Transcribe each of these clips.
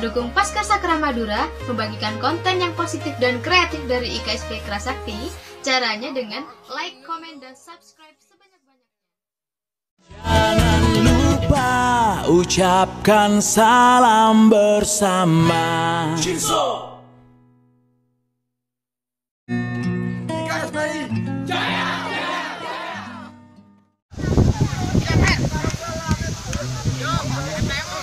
dukung Paskar Sakra Madura membagikan konten yang positif dan kreatif dari IKSP Kerasakti. Caranya dengan like, comment, dan subscribe sebanyak-banyaknya. Jangan lupa ucapkan salam bersama. Balas,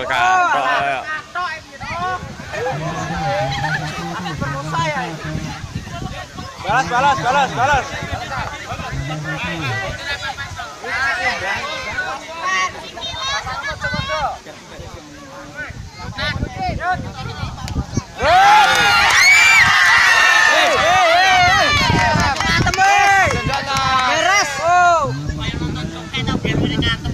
nyekel kantor. Balas, balas, balas, balas. Beres. Oh. Supaya nonton enak biar mendengar.